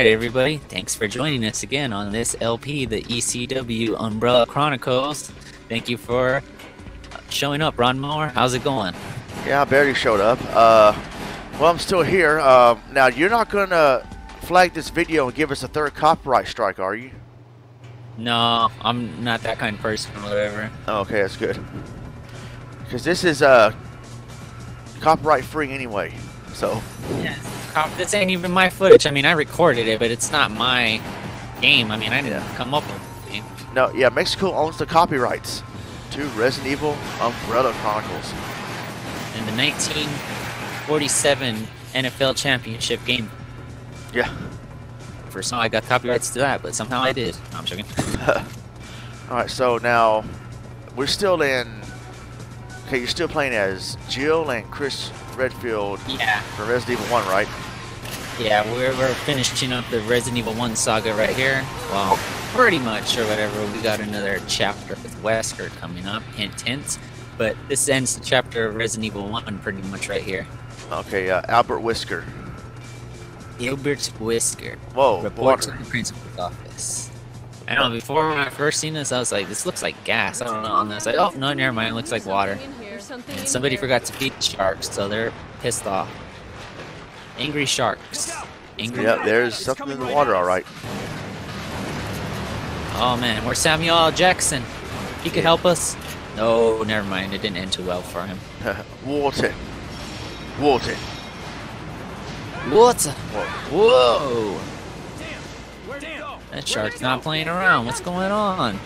Alright, everybody. Thanks for joining us again on this LP, the ECW Umbrella Chronicles. Thank you for showing up, Ronmower. How's it going? Yeah, I barely showed up. Uh, well, I'm still here. Uh, now, you're not going to flag this video and give us a third copyright strike, are you? No, I'm not that kind of person or whatever. Okay, that's good. Because this is uh, copyright free anyway, so. Yeah, this ain't even my footage. I mean, I recorded it, but it's not my game. I mean, I didn't come up with it. No, yeah, Mexicool owns the copyrights to Resident Evil Umbrella Chronicles. And the 1947 NFL Championship game. Yeah. For some, I got copyrights to that, but somehow I did. No, I'm joking. All right, so now we're still in. Okay, you're still playing as Jill and Chris Redfield. Yeah. For Resident Evil 1, right? Yeah, we're, we're finishing up the Resident Evil 1 saga right here. Well, pretty much, or whatever. We got another chapter with Wesker coming up. Hint, hint. But this ends the chapter of Resident Evil 1 pretty much right here. Okay, uh, Albert Wesker. Albert Wesker. Whoa, Report to the principal's office. I know, before when I first seen this, I was like, this looks like gas. I don't know. And I was like, oh, no, never mind. It looks like water. And somebody forgot to feed the sharks, so they're pissed off. Angry sharks. Angry Yeah, there's something in the water, all right. Oh, man. Where's Samuel Jackson? He could help us? No, never mind. It didn't end too well for him. Water. Water. Water. Whoa. That shark's not playing around. What's going on?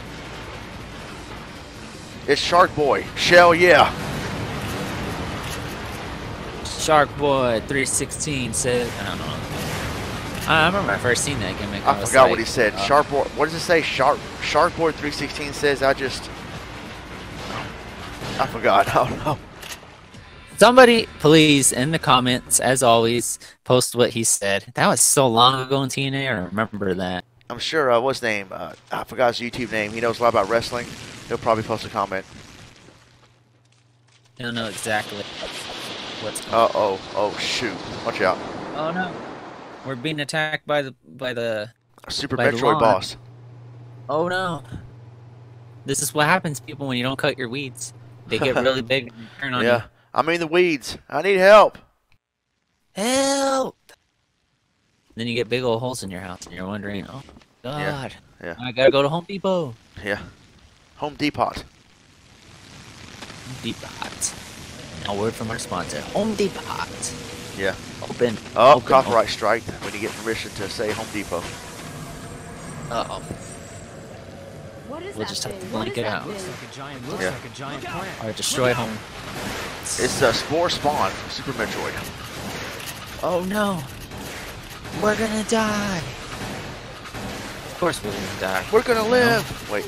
It's Shark Boy. Shell, yeah. Shark Boy 316 said, I don't know. I remember I first seen that gimmick. I, I forgot like, what he said. Uh, Shark Boy. What does it say? Shark Shark Boy 316 says. I just. I forgot. I don't know. Somebody, please, in the comments, as always, post what he said. That was so long ago in TNA. I remember that. I'm sure. Uh, what's his name? Uh, I forgot his YouTube name. He knows a lot about wrestling. He'll probably post a comment. He'll know exactly Uh oh. Oh shoot. Watch out. Oh no. We're being attacked by the by the Super by Metroid boss. Oh no. This is what happens, people, when you don't cut your weeds. They get really big and turn on yeah. you. Yeah. I mean the weeds. I need help. Help! Then you get big old holes in your house, and you're wondering, oh, God. Yeah. yeah. I gotta go to Home Depot. Yeah. Home Depot. Depot. A word from our sponsor, Home Depot. Yeah. Open. Oh, open, copyright open. strike when you get permission to say Home Depot. Uh oh. we'll just have to blank it out. Looks like a giant, looks yeah. like a giant plant. Alright, destroy home. It's a Spore Spawn, Super Metroid. Oh no. We're gonna die. Of course we're gonna die. We're gonna live. Wait.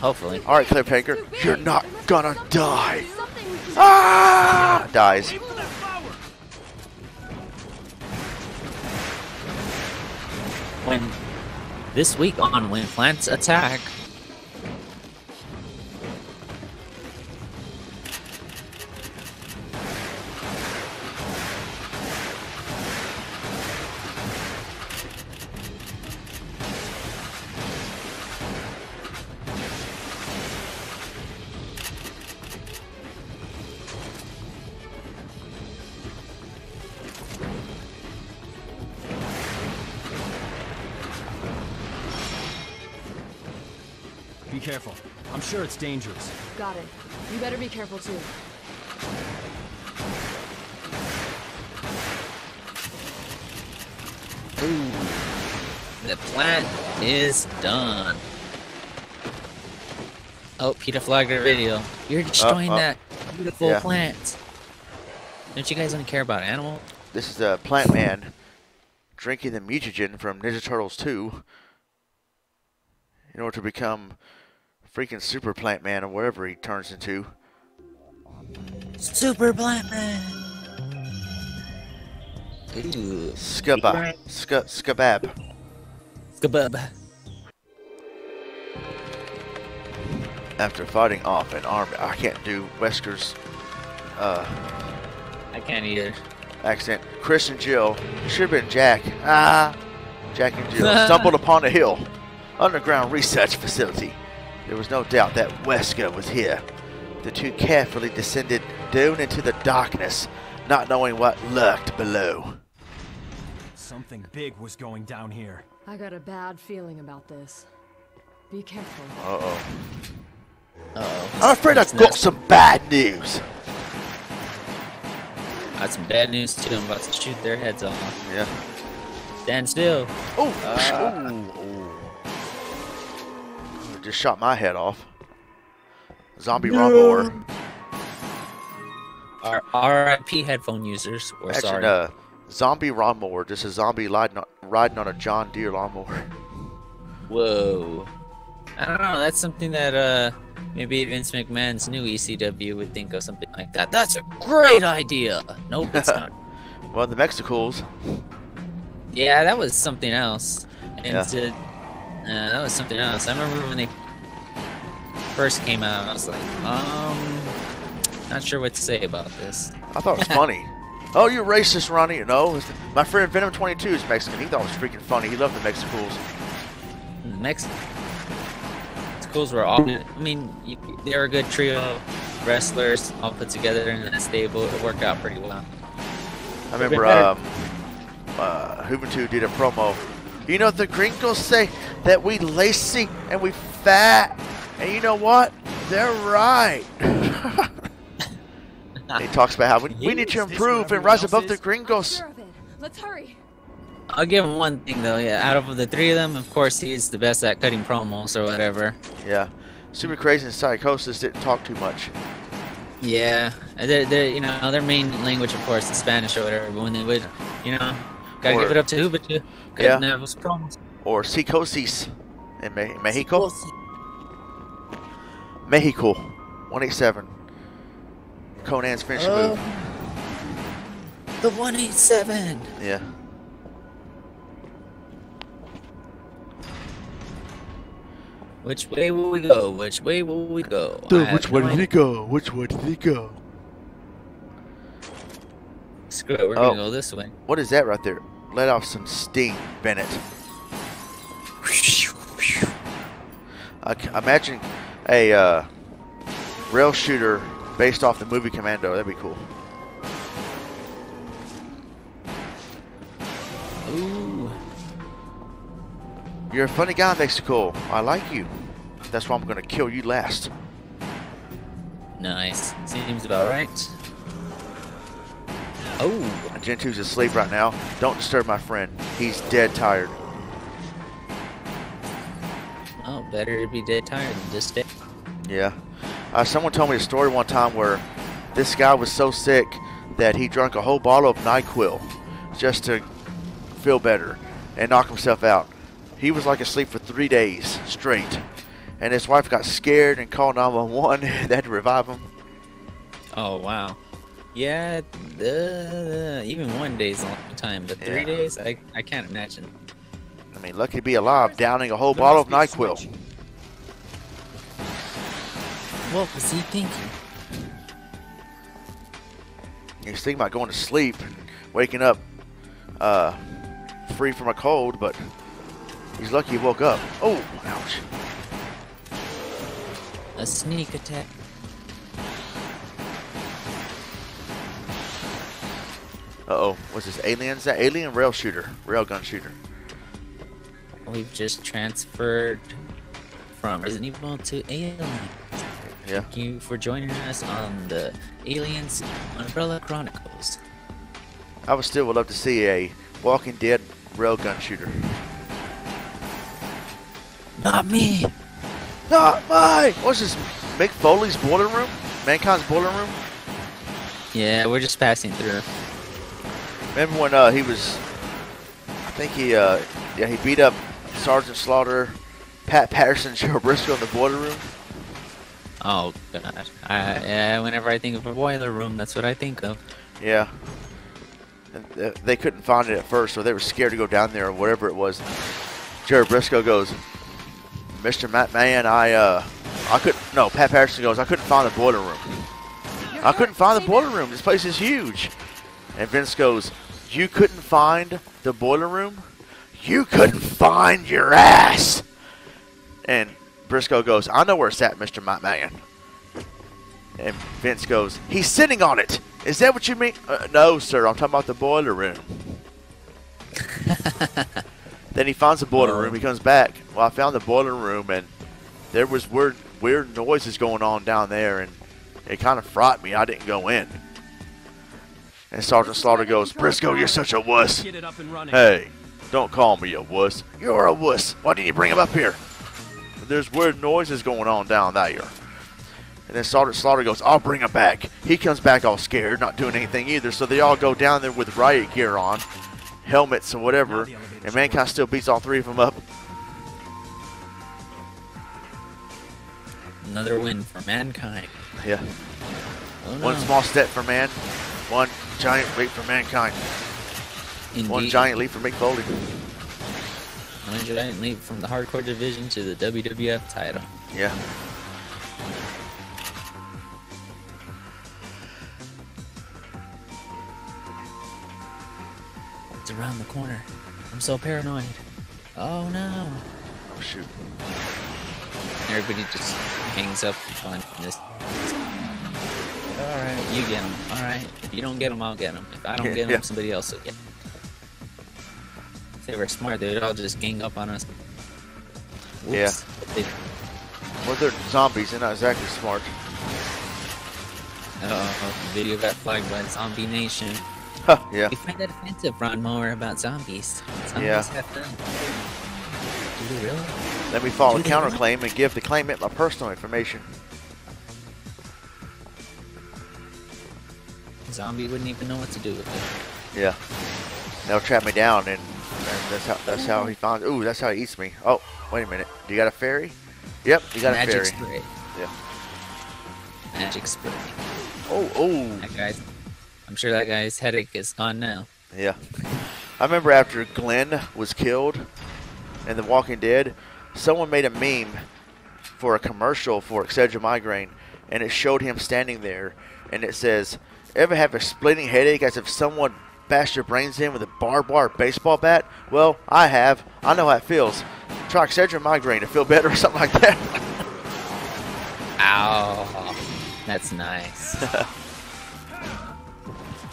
Hopefully. Alright, Cliffhanger. You're not gonna die. Ah! Dies. When this week on When Plants Attack, Be careful. I'm sure it's dangerous. Got it. You better be careful too. Ooh. The plant is done. Oh, PETA Flagger video. You're destroying uh, uh, that beautiful yeah. plant. Don't you guys only care about animals? This is a plant man drinking the mutagen from Ninja Turtles 2 in order to become freaking Super Plant Man or whatever he turns into. Super Plant Man. Ooh. Skaba. Sk skabab. Skabab. After fighting off an army, I can't do Wesker's. Uh, I can't either. accident. Chris and Jill, should have been Jack. Ah, Jack and Jill stumbled upon a hill, underground research facility. There was no doubt that Wesker was here. The two carefully descended down into the darkness, not knowing what lurked below. Something big was going down here. I got a bad feeling about this. Be careful. Uh oh. Uh-oh. I'm afraid I've That's got some bad news. I Got some bad news too. I'm about to shoot their heads off. Yeah. Stand still. Oh, Ah. Ooh, ooh. Just shot my head off. Zombie lawnmower. Our RIP headphone users. We're Imagine sorry. uh, zombie lawnmower. Just a zombie riding on, riding on a John Deere lawnmower. Whoa. I don't know. That's something that uh maybe Vince McMahon's new ECW would think of something like that. That's a great idea. Nope, it's not. Well, the Mexicools. Yeah, that was something else. And Yeah. to, uh, that was something else. I remember when they first came out, I was like, um, not sure what to say about this. I thought it was funny. Oh, you're racist, Ronnie. No, it's- my friend Venom 22 is Mexican. He thought it was freaking funny. He loved the Mexicools. The Mex schools were all. I mean, they were a good trio of wrestlers all put together in a stable. It worked out pretty well. I remember better. um, uh, Juventud did a promo. You know, what the gringos say that we lacy and we fat. And you know what? They're right. he talks about how we, we need to improve and rise above else the gringos. Sure. Let's hurry. I'll give him one thing though. Yeah, out of the three of them, of course, he's the best at cutting promos or whatever. Yeah. Super Crazy and Psicosis didn't talk too much. Yeah, they're, they're, you know, their main language, of course, is Spanish or whatever. But when they would, you know, gotta Or- give it up to Hubert. Yeah. Have those promos. Or Psicosis in Me- Mexico. Mexico. 187. Konnan's finishing Oh, move. the 187. Yeah. Which way will we go? Which way will we go? Which way no idea. go? Which way did he go? Screw it, we're Oh. gonna go this way. What is that right there? Let off some steam, Bennett. I imagine a uh, rail shooter based off the movie Commando. That'd be cool. Ooh. You're a funny guy, Mexicool. I like you. That's why I'm gonna kill you last. Nice. Seems about right. Oh, Gentu's asleep right now. Don't disturb my friend. He's dead tired. Better to be dead tired than just dead. Yeah. Uh, someone told me a story one time where this guy was so sick that he drank a whole bottle of NyQuil just to feel better and knock himself out. He was like asleep for three days straight. And his wife got scared and called 911. they had to revive him. Oh wow. Yeah, uh, even one day's a long time, but three Yeah. days, I, I can't imagine. Mean, lucky to be alive, downing a whole bottle of NyQuil. What was he thinking? He was thinking about going to sleep and waking up uh, free from a cold, but he's lucky he woke up. Oh, ouch. A sneak attack. Uh-oh, what's this, aliens? That alien rail shooter, railgun shooter. We've just transferred from Resident Evil to Alien. Yeah. Thank you for joining us on the Aliens Umbrella Chronicles. I would still would love to see a Walking Dead railgun shooter. Not me. Not mine! What's this, Mick Foley's boiler room? Mankind's boiler room? Yeah, we're just passing through. Remember when uh, he was, I think he, uh, yeah, he beat up Sergeant Slaughter, Pat Patterson, Joe Brisco in the boiler room? Oh god. I, yeah, whenever I think of a boiler room, that's what I think of. Yeah. And They couldn't find it at first, so they were scared to go down there or whatever it was. Gerald Brisco goes, Mr. McMahon, I, uh, I couldn't, no, Pat Patterson goes, I couldn't find the boiler room. I couldn't find the boiler room. This place is huge. And Vince goes, You couldn't find the boiler room? You couldn't find your ass. And Brisco goes, I know where it's at, Mr. McMahon. And Vince goes, He's sitting on it. Is that what you mean? Uh, no, sir. I'm talking about the boiler room. then he finds the boiler room. He comes back. Well, I found the boiler room, and there was weird, weird noises going on down there, and it kind of frightened me. I didn't go in. And Sergeant Slaughter goes, Brisco, you're such a wuss. Get it up and running. Hey, don't call me a wuss. You're a wuss. Why didn't you bring him up here? There's weird noises going on down there. And then Sergeant Slaughter goes, I'll bring him back. He comes back all scared, not doing anything either. So they all go down there with riot gear on, helmets and whatever. And Mankind still beats all three of them up. Another win for mankind. Yeah. Oh, One no. small step for man, one giant leap for mankind. One giant leap for Mick Foley. One giant leap from the hardcore division to the WWF title. Yeah. It's around the corner. I'm so paranoid. Oh no. Oh, shoot. Everybody just hangs up on this. Alright, you get him. Alright. If you don't get him, I'll get him. If I don't Yeah, get him, yeah. somebody else will get him. If they were smart, they would all just gang up on us. Yeah. They, Well, they're zombies. They're not exactly smart. uh, the video got flagged by Zombie Nation. Huh, yeah. We find that offensive, Ronmower, about zombies. Zombies Yeah. have fun. Do they really? Let me file a counterclaim and give the claimant my personal information. Zombie wouldn't even know what to do with it. Yeah. They'll trap me down, and, and that's how that's how he finds. Ooh, that's how he eats me. Oh, wait a minute. Do you got a fairy? Yep, you got Magic a fairy. spray. Yeah. Magic spray. Oh, oh, That guy's. I'm sure that guy's headache is gone now. yeah. I remember after Glenn was killed in The Walking Dead, someone made a meme for a commercial for Excedrin migraine, and it showed him standing there, and it says, "Ever have a splitting headache as if someone bashed your brains in with a barbed wire baseball bat?" Well, I have. I know how it feels. Try Excedrin migraine to feel better or something like that. Ow. That's nice.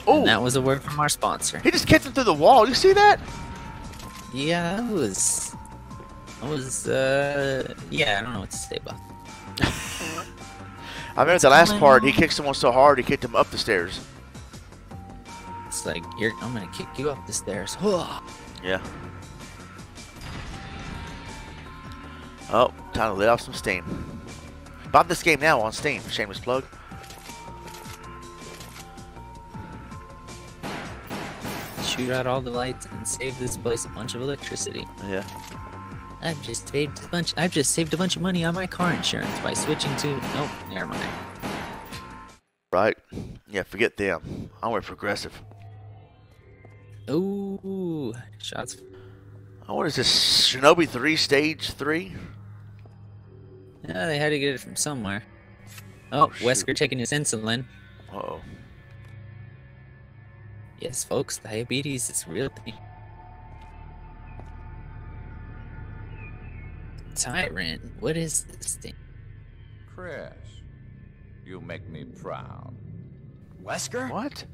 Oh, that was a word from our sponsor. he just kicked him through the wall. You see that? Yeah, that was. That was, uh. Yeah, I don't know what to say about. I remember the last part. He kicked someone so hard he kicked him up the stairs. It's like, you're, I'm gonna kick you up the stairs. Yeah. Oh, time to let off some steam. Buy this game now on Steam. Shameless plug. Shoot out all the lights and save this place a bunch of electricity. Yeah. I've just saved a bunch. I've just saved a bunch of money on my car insurance by switching to. Nope, never mind. Right. Yeah. Forget them. I'm with Progressive. Ooh, shots. Oh, what is this? Shinobi 3 Stage 3? Yeah, they had to get it from somewhere. Oh, shoot. Wesker taking his insulin. Uh oh. Yes, folks, diabetes is real thing. Tyrant, what is this thing? Chris, you make me proud. Wesker? What?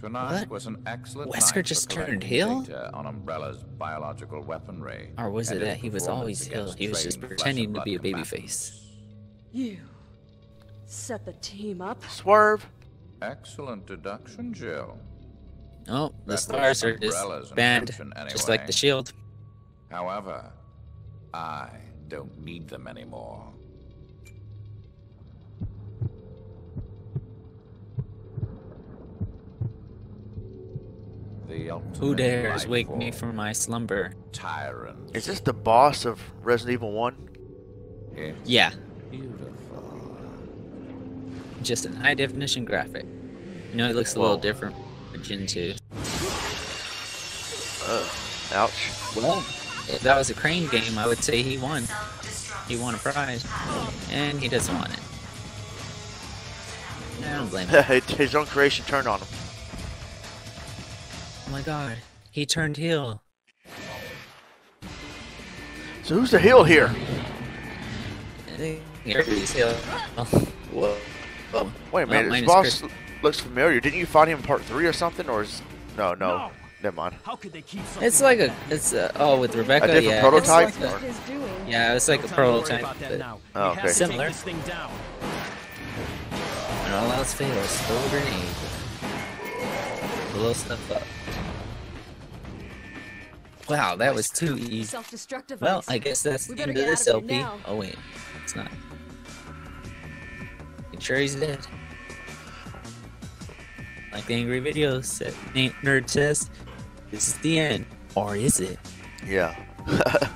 Tonight What? was an excellent Wesker just turned collecting Hill? data on Umbrella's biological weaponry. Or was it that he was always performance Hill? He was just pretending to be a and blood babyface. You set the team up. Swerve? Excellent deduction, Jill. Oh, the That stars are just banned, intention just like the shield. However, I don't need them anymore. The Who dares life wake me from my slumber? tyrant. Is this the boss of Resident Evil 1? It's Yeah, beautiful. just an high definition graphic. You know, it looks a little different for Gen 2. Uh, ouch. Well, if that was a Crane game, I would say he won. He won a prize. And he doesn't want it. I don't blame him. His own creation turned on him. My god. He turned heel. So who's the heel here? I think everybody's heel. Whoa. Oh, Wait a well, minute, his boss Chris. looks familiar. Didn't you find him in part three or something? Or is no, no, No. never mind. How could they keep something It's like a, it's a, oh, with Rebecca, different yeah. prototype? It's like Or- a- yeah, it's like No a time to worry prototype, about that but now. Oh, We okay. Similar. this thing down. when all else fails, throw a grenade. Blow stuff up. Wow, that was too easy. Well. I guess that's We the better end of this of LP. now. Oh wait, it's not. You sure he's dead? Like the angry video said, Nate Nerd says, this is the end, or is it? Yeah.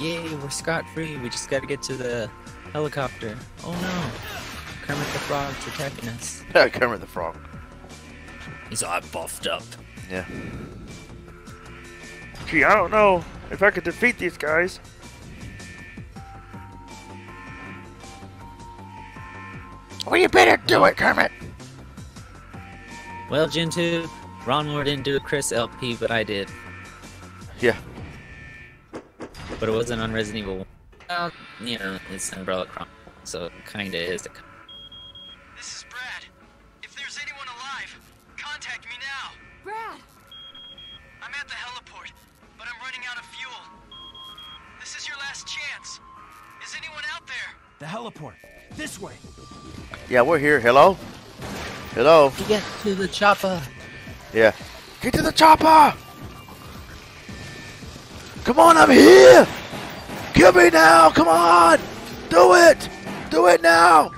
Yay, we're scot free. We just gotta get to the helicopter. Oh no, Kermit the Frog's attacking us. Yeah, Kermit the Frog. He's all buffed up. Yeah. Gee, I don't know if I could defeat these guys. Well, you better do it, Kermit. Well, Gen 2, Ronmower didn't do a Chris LP, but I did. Yeah. But it wasn't on Resident Evil. Well, you know, it's Umbrella Chronicles, so it kinda is. This now. Brad. I'm at the heliport, but I'm running out of fuel. This is your last chance. Is anyone out there? The heliport. This way. Yeah, we're here. Hello? Hello? Get to the chopper! Yeah. Get to the chopper! Come on, I'm here! Kill me now! Come on! Do it! Do it now!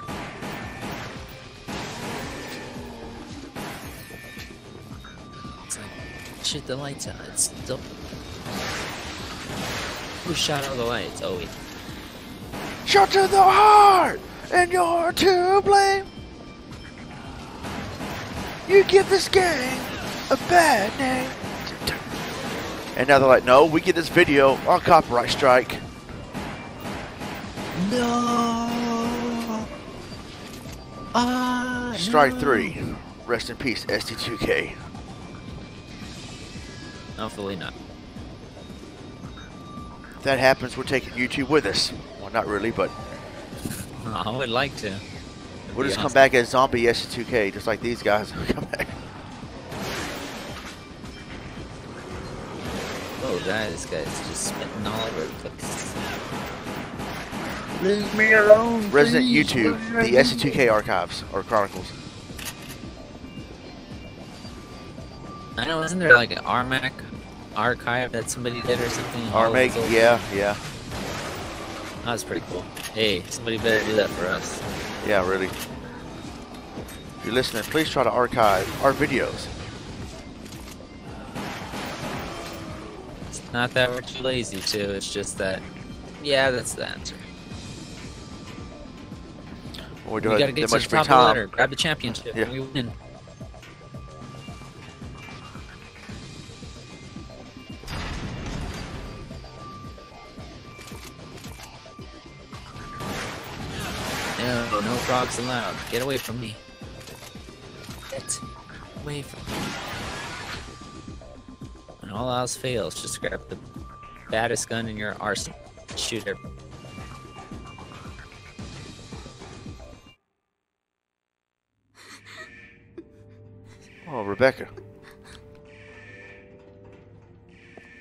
Shit, the lights out. It's still. Who shot all the lights? Oh, wait. Shot to the heart! And you're to blame! You give this gang a bad name. And now they're like, no, we get this video on copyright strike. No! Ah! Strike no. three. Rest in peace, ST2K. Hopefully not. If that happens, we're taking YouTube with us. Well, not really, but I would like to. we'll be just come back as zombie ST2K, just like these guys. come back. Oh, God, this guy's just spitting all over the place. Leave me alone. Resident YouTube, the ST2K archives or chronicles. I know, isn't there like an RMAC archive that somebody did or something? Those old- yeah, yeah, That was pretty cool. Hey, somebody better do that for us. yeah, really. If you're listening, please try to archive our videos. It's not that we're too lazy to, it's just that, yeah, that's the answer. When we We gotta get that to much the free top of the time. ladder, grab the championship, Yeah. and we win. No, no frogs allowed. Get away from me. Get away from me. When all else fails, just grab the baddest gun in your arsenal. Shoot every Oh, Rebecca.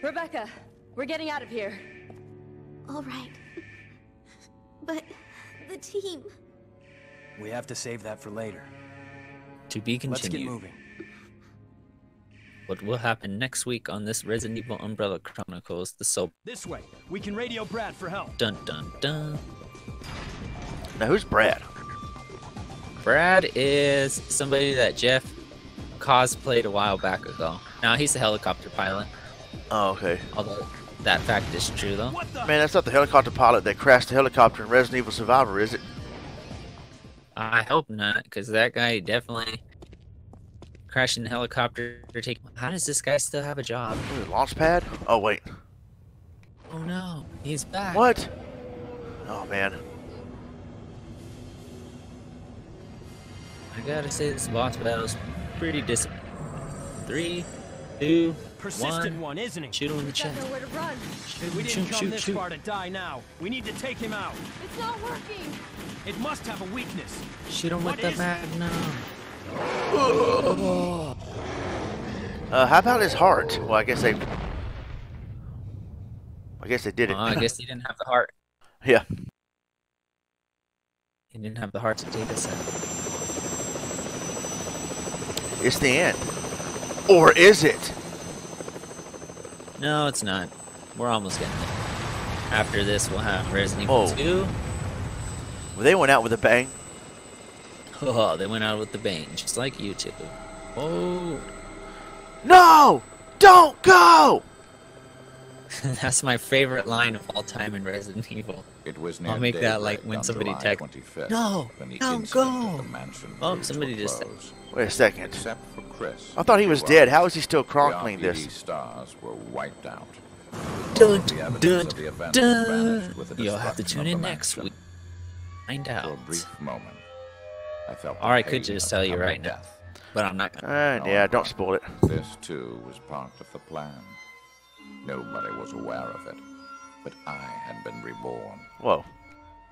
Rebecca, we're getting out of here. All right. But the team. We have to save that for later. To be continued. Let's get moving. What will happen next week on this Resident Evil Umbrella Chronicles, the soap. This way. We can radio Brad for help. Dun dun dun. Now, who's Brad? Brad is somebody that Jeff cosplayed a while back ago. Now he's a helicopter pilot. Oh, okay. Although that fact is true though. Man, that's not the helicopter pilot that crashed the helicopter in Resident Evil Survivor, is it? I hope not, because that guy definitely crashing the helicopter. Take. How does this guy still have a job? What is Launchpad? Oh, wait. Oh no, he's back. What? Oh, man. I gotta say this boss battle's pretty disappointing. Three, two, Persistent one. one, isn't he? Shoot him in the Got chest. nowhere to run. Shoot, We didn't shoot, come shoot, this shoot. far to die now. We need to take him out. It's not working. It must have a weakness. Shoot him What with the is it? magnum. Uh, how about his heart? Well, I guess they. I guess they did it. Well, I guess he didn't have the heart. yeah. He didn't have the heart to take us out. It's the end. Or is it? No, it's not. We're almost getting there. After this, we'll have Resident Evil Whoa. 2. Well, they went out with a bang. Oh, they went out with the bang, just like you two. Oh, No! Don't go! that's my favorite line of all time in Resident Evil. It was I'll make that, like, when somebody July text- 25th No, when the don't go. at the mansion Oh, somebody just- close. Wait a second. Except for Chris. I thought he was dead. How is he still the chronicling RPD this? stars were wiped out. Dun, dun, of the event dun. vanished with the You'll have to tune in next week. Find For a brief moment, I felt Or I could just tell you coming right now. But I'm not gonna. Uh, yeah, don't spoil it. This too was part of the plan. Nobody was aware of it, but I had been reborn. Whoa.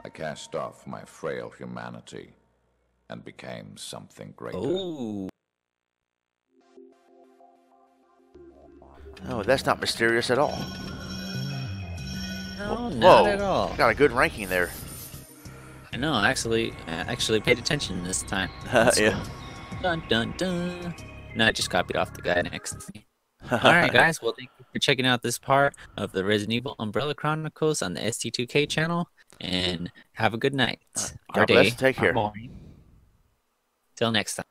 I cast off my frail humanity and became something greater. Oh, Oh, that's not mysterious at all. no, Whoa. not at all. Got a good ranking there. I know. Actually, I actually paid attention this time. yeah. Dun dun dun. No, I just copied off the guy next to me. All right, guys. Well, thank you for checking out this part of the Resident Evil Umbrella Chronicles on the ST2K channel, and have a good night. Uh, God bless. Take our care. morning. Till next time.